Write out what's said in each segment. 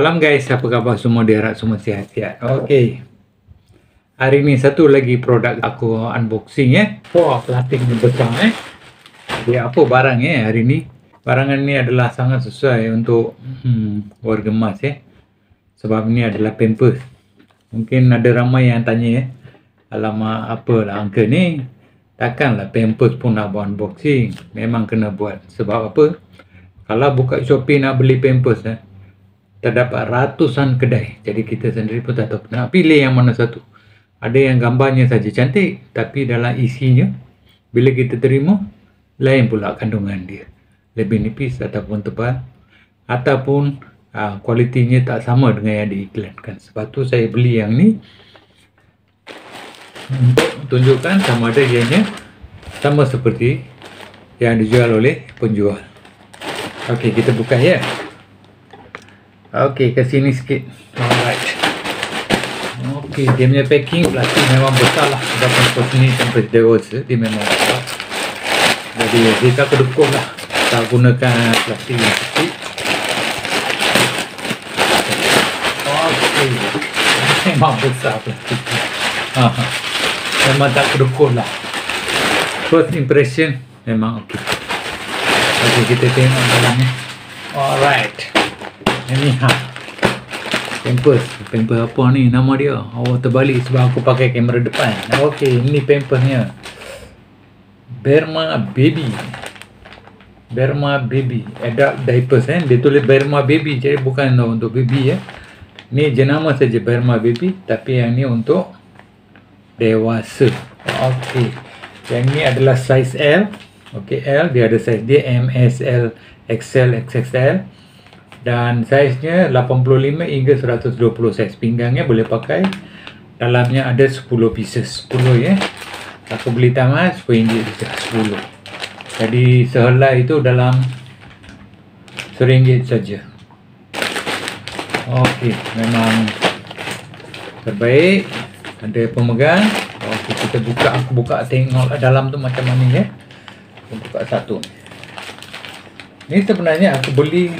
Salam guys, apa khabar semua? Dia harap semua sihat-sihat. Okey. Hari ni satu lagi produk aku unboxing eh. Wah, plastik ni besar eh. Dia apa barang eh hari ni? Barangan ni adalah sangat sesuai untuk hmm, warga emas eh. Sebab ni adalah pampers. Mungkin ada ramai yang tanya eh. Alamak, apalah angka ni? Takkanlah pampers pun nak buat unboxing. Memang kena buat. Sebab apa? Kalau buka Shopee nak beli pampers eh, terdapat ratusan kedai. Jadi kita sendiri pun tak tahu nak pilih yang mana satu. Ada yang gambarnya saja cantik tapi dalam isinya bila kita terima lain pula kandungan dia. Lebih nipis ataupun tebal ataupun uh, kualitinya tak sama dengan yang diiklankan. Sebab tu saya beli yang ni untuk tunjukkan sama ada ianya sama seperti yang dijual oleh penjual. Okey, kita buka ya. Okey, ke sini sikit. Alright. Okey, dia punya packing plastik memang besar lah. Sebab pempos ni sampai dewasa, dia memang besar. Jadi, kita kedukung lah. Tak gunakan plastik yang kecil. Okey. Memang besar plastik ni. Ha, memang tak kedukung lah. First impression, memang okey. Okey, kita tengok dalamnya. Alright. Ini ha. Pampers. Pampers apa ni nama dia? Oh terbalik sebab aku pakai kamera depan. Okey, ini pampersnya. Berma Baby. Berma Baby. Adult diapers eh. Dia tulis Berma Baby jadi bukan untuk baby ya. Ni jenama saja Berma Baby tapi yang ni untuk dewasa. Okey. Yang ni adalah size L. Okey, L dia ada size dia M, S, L, XL, XXL dan saiznya 85 hingga 120 saiz pinggangnya boleh pakai. Dalamnya ada 10 pieces. 10 ya. Aku beli tamas RM10 10 jadi sehelai itu dalam RM1 saja. Ok memang terbaik. Ada pemegang. Ok kita buka aku buka tengok dalam tu macam mana ya. Aku buka satu. Ni sebenarnya aku beli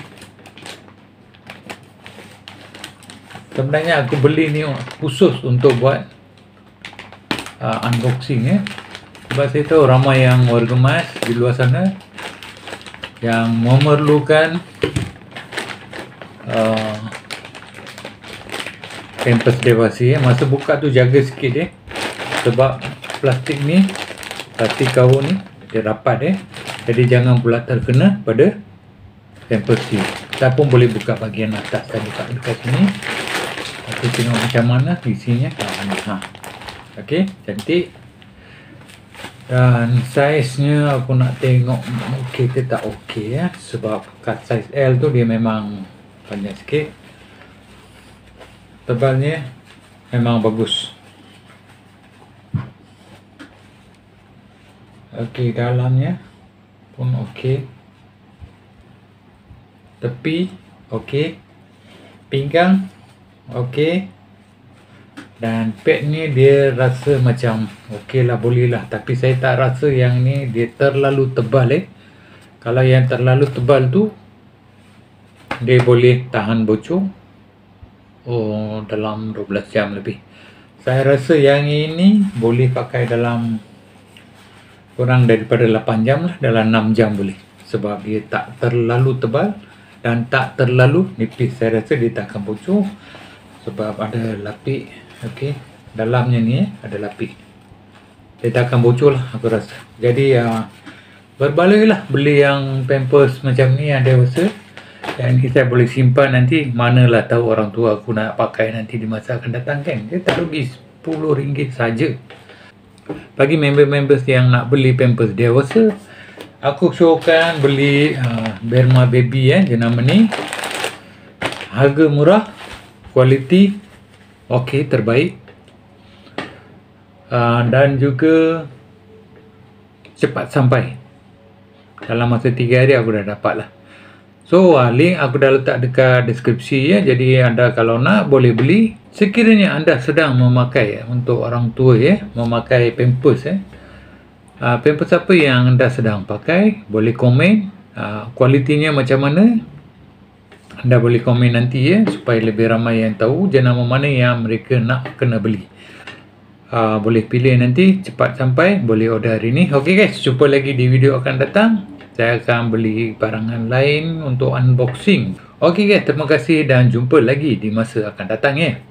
sebenarnya aku beli ni khusus untuk buat uh, unboxing ya. Sebab saya tahu ramai yang warga emas di luar sana yang memerlukan uh, pampers dewasa ya. Masa buka tu jaga sikit ya. Sebab plastik ni, plastik kau ni dia rapat ya. Jadi jangan pula terkena pada pampers ni. Pun boleh buka bahagian atas. Saya buka dekat sini aku tengok macam mana isinya. Ha. ok cantik. Dan saiznya aku nak tengok ok ke tak ok ya. Sebab kat saiz L tu dia memang panjang sikit. Tebalnya memang bagus. Ok dalamnya pun ok tepi ok pinggang Okey. Dan pad ni dia rasa macam okey lah boleh lah. Tapi saya tak rasa yang ni dia terlalu tebal eh. Kalau yang terlalu tebal tu dia boleh tahan bocor oh dalam 12 jam lebih. Saya rasa yang ini boleh pakai dalam kurang daripada 8 jam lah. Dalam 6 jam boleh. Sebab dia tak terlalu tebal dan tak terlalu nipis. Saya rasa dia tak akan bocor sebab ada lapik okey dalamnya ni ada lapik. Dia tak akan bocor lah aku rasa. Jadi uh, berbaloi lah beli yang pampers macam ni yang dewasa dan kita boleh simpan nanti manalah tahu orang tua aku nak pakai nanti di masa akan datang kan? Dia tak rugi RM10 saja. Bagi member-members yang nak beli pampers dewasa aku showkan beli uh, Berma Baby eh jenama ni. Harga murah kualiti okey terbaik. Uh, dan juga cepat sampai. Dalam masa 3 hari aku dah dapat lah so uh, link aku dah letak dekat deskripsi ya. Jadi anda kalau nak boleh beli. Sekiranya anda sedang memakai ya, untuk orang tua ya memakai pampers ya. Uh, pampers apa yang anda sedang pakai? Boleh komen uh, kualitinya macam mana anda boleh komen nanti ya supaya lebih ramai yang tahu jenama mana yang mereka nak kena beli. Uh, boleh pilih nanti cepat sampai boleh order hari ni. Ok guys jumpa lagi di video akan datang. Saya akan beli barangan lain untuk unboxing. Ok guys terima kasih dan jumpa lagi di masa akan datang ya